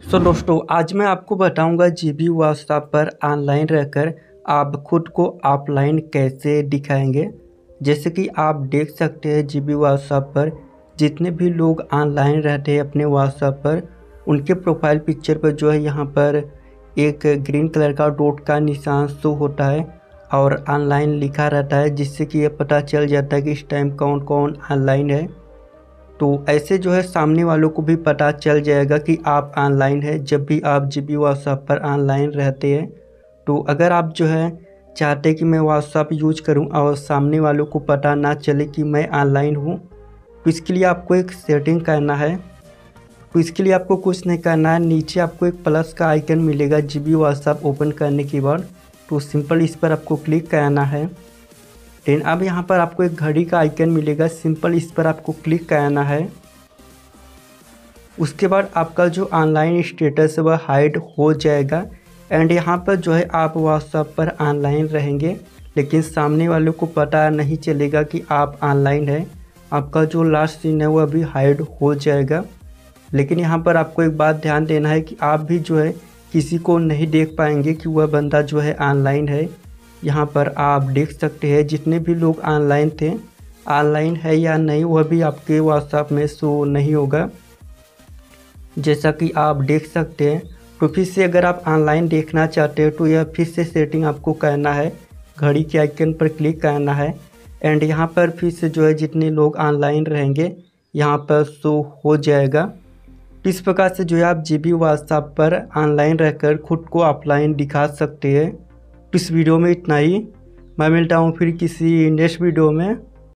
सो so, दोस्तों आज मैं आपको बताऊँगा जी बी व्हाट्सएप पर ऑनलाइन रहकर आप खुद को ऑफलाइन कैसे दिखाएँगे। जैसे कि आप देख सकते हैं जी बी व्हाट्सएप पर जितने भी लोग ऑनलाइन रहते हैं अपने व्हाट्सएप पर उनके प्रोफ़ाइल पिक्चर पर जो है यहाँ पर एक ग्रीन कलर का डॉट का निशान शो होता है और ऑनलाइन लिखा रहता है जिससे कि यह पता चल जाता है कि इस टाइम कौन कौन ऑनलाइन है। तो ऐसे जो है सामने वालों को भी पता चल जाएगा कि आप ऑनलाइन है। जब भी आप जी बी व्हाट्सअप पर ऑनलाइन रहते हैं तो अगर आप जो है चाहते कि मैं व्हाट्सअप यूज़ करूँ और सामने वालों को पता ना चले कि मैं ऑनलाइन हूँ तो इसके लिए आपको एक सेटिंग करना है। तो इसके लिए आपको कुछ नहीं करना है। नीचे आपको एक प्लस का आइकन मिलेगा जी बी व्हाट्सअप ओपन करने के बाद। तो सिंपल इस पर आपको क्लिक करना है। देन अब यहाँ पर आपको एक घड़ी का आइकन मिलेगा। सिंपल इस पर आपको क्लिक करना है। उसके बाद आपका जो ऑनलाइन स्टेटस है, वह हाइड हो जाएगा। एंड यहाँ पर जो है, आप व्हाट्सएप पर ऑनलाइन रहेंगे। लेकिन सामने वालों को पता नहीं चलेगा कि आप ऑनलाइन है। आपका जो लास्ट सीन है वह अभी हाइड हो जाएगा। लेकिन यहाँ पर आपको एक बात ध्यान देना है कि आप भी जो है, किसी को नहीं देख पाएँगे कि वह बंदा जो है ऑनलाइन है। यहाँ पर आप देख सकते हैं, जितने भी लोग ऑनलाइन थे ऑनलाइन है या नहीं, वह भी आपके व्हाट्सएप में शो नहीं होगा। जैसा कि आप देख सकते हैं तो फिर से अगर आप ऑनलाइन देखना चाहते हो तो यह फिर से सेटिंग आपको करना है। घड़ी के आइकन पर क्लिक करना है। एंड यहाँ पर फिर से जो है, जितने लोग ऑनलाइन रहेंगे, यहाँ पर शो हो जाएगा। इस प्रकार से जो है, आप जी बी व्हाट्सएप पर ऑनलाइन रहकर खुद को ऑफलाइन दिखा सकते हैं। इस वीडियो में इतना ही। मैं मिलता हूँ फिर किसी नेक्स्ट वीडियो में।